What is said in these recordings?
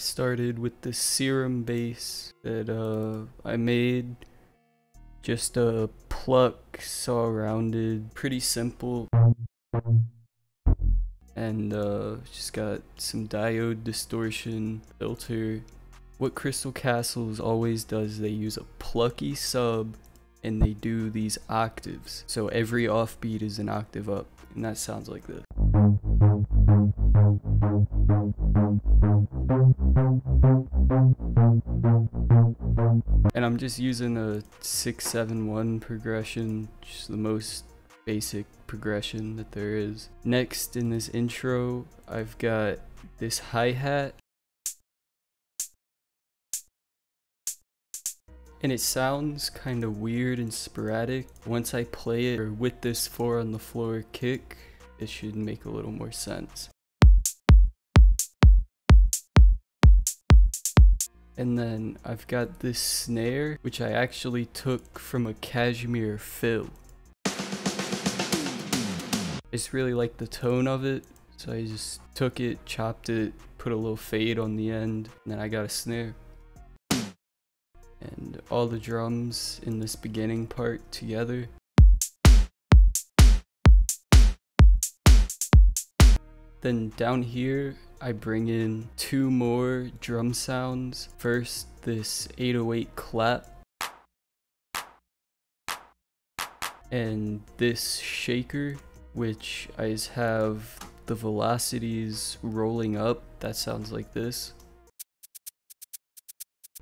Started with the serum base that uh, I made. Just a pluck, saw rounded, pretty simple. And uh, just got some diode distortion filter. What Crystal Castles always does, they use a plucky sub and they do these octaves. So every offbeat is an octave up, and that sounds like this. And I'm just using a 671 progression, just the most basic progression that there is. Next in this intro, I've got this hi-hat. And it sounds kind of weird and sporadic. Once I play it with this 4 on the floor kick, it should make a little more sense. And then I've got this snare, which I actually took from a Cashmere fill. I just really like the tone of it, so I just took it, chopped it, put a little fade on the end, and then I got a snare. And all the drums in this beginning part together. Then down here, I bring in two more drum sounds. First, this 808 clap. And this shaker, which I have the velocities rolling up. That sounds like this.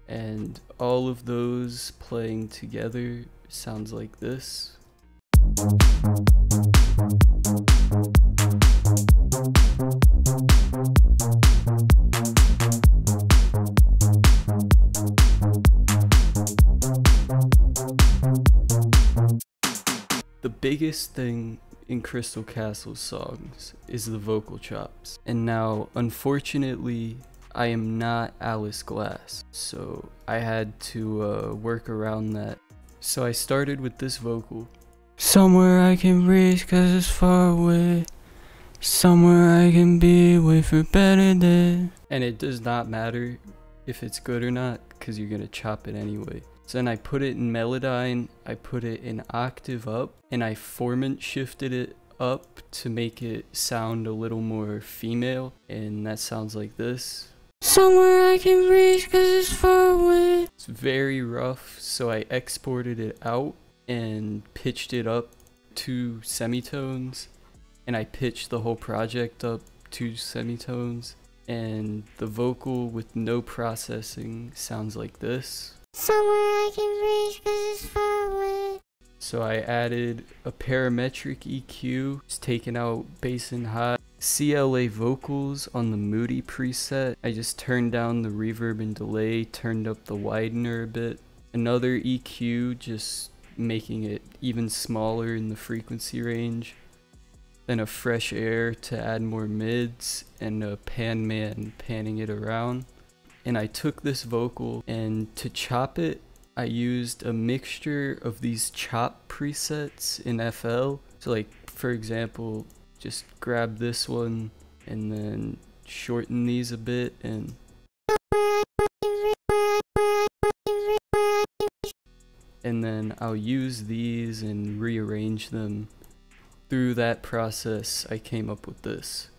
And all of those playing together sounds like this. Biggest thing in Crystal Castle's songs is the vocal chops. And now, unfortunately, I am not Alice Glass, so I had to uh, work around that. So I started with this vocal. Somewhere I can reach cause it's far away. Somewhere I can be, wait for better days. And it does not matter if it's good or not, cause you're gonna chop it anyway. So then I put it in Melodyne, I put it in octave up, and I formant shifted it up to make it sound a little more female, and that sounds like this. Somewhere I can reach cause it's far away. It's very rough, so I exported it out and pitched it up two semitones, and I pitched the whole project up two semitones, and the vocal with no processing sounds like this. Somewhere I can reach cause it's far away. So I added a parametric EQ, just taking out bass and high. CLA vocals on the Moody preset. I just turned down the reverb and delay, turned up the widener a bit. Another EQ, just making it even smaller in the frequency range. Then a fresh air to add more mids, and a pan man panning it around and I took this vocal and to chop it I used a mixture of these chop presets in FL so like for example just grab this one and then shorten these a bit and and then I'll use these and rearrange them. Through that process I came up with this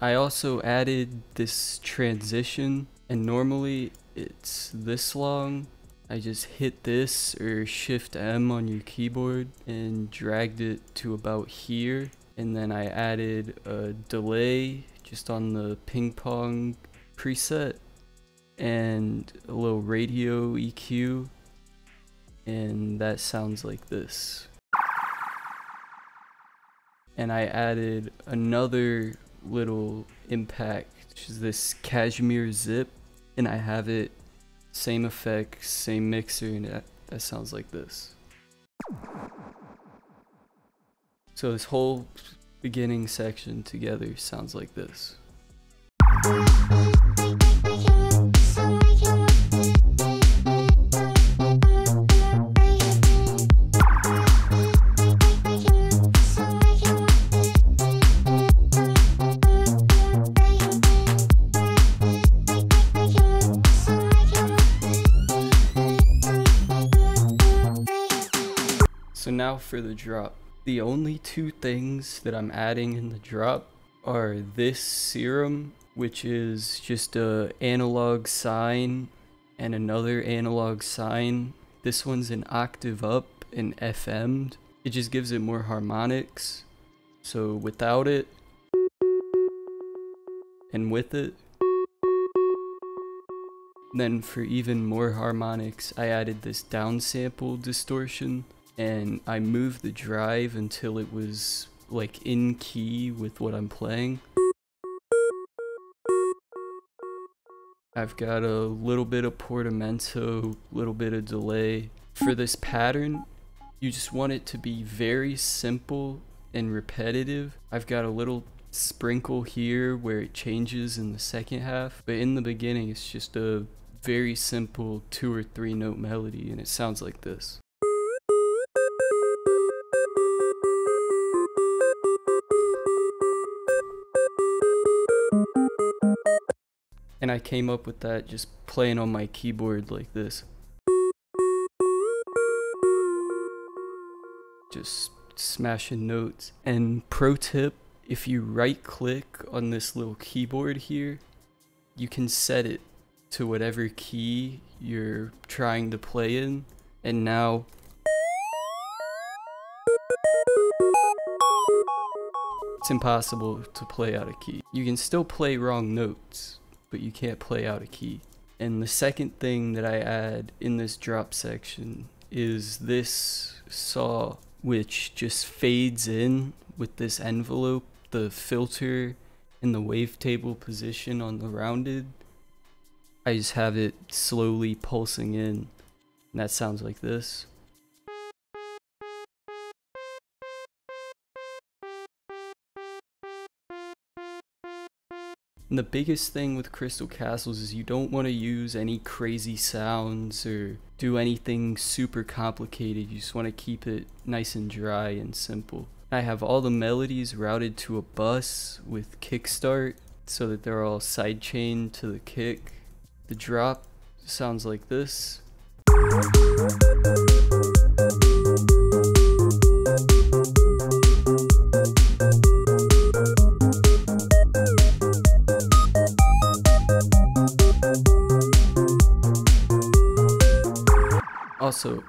I also added this transition and normally it's this long. I just hit this or shift M on your keyboard and dragged it to about here and then I added a delay just on the ping pong preset and a little radio EQ and that sounds like this. And I added another little impact, which is this cashmere zip, and I have it same effect, same mixer, and that, that sounds like this. So this whole beginning section together sounds like this. Now for the drop. The only two things that I'm adding in the drop are this serum, which is just a analog sine and another analog sine. This one's an octave up and FM'd. It just gives it more harmonics. So without it and with it, then for even more harmonics, I added this downsample distortion and I moved the drive until it was like in key with what I'm playing. I've got a little bit of portamento, little bit of delay. For this pattern, you just want it to be very simple and repetitive. I've got a little sprinkle here where it changes in the second half, but in the beginning it's just a very simple two or three note melody and it sounds like this. And I came up with that just playing on my keyboard like this. Just smashing notes. And pro tip, if you right click on this little keyboard here, you can set it to whatever key you're trying to play in. And now it's impossible to play out of key. You can still play wrong notes, but you can't play out a key. And the second thing that I add in this drop section is this saw, which just fades in with this envelope, the filter and the wavetable position on the rounded. I just have it slowly pulsing in, and that sounds like this. And the biggest thing with Crystal Castles is you don't want to use any crazy sounds or do anything super complicated. You just want to keep it nice and dry and simple. I have all the melodies routed to a bus with kickstart so that they're all sidechained to the kick. The drop sounds like this. Also,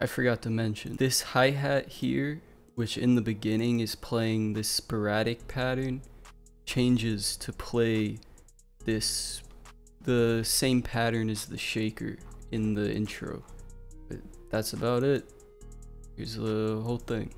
I forgot to mention, this hi-hat here, which in the beginning is playing this sporadic pattern, changes to play this, the same pattern as the shaker in the intro. But that's about it. Here's the whole thing.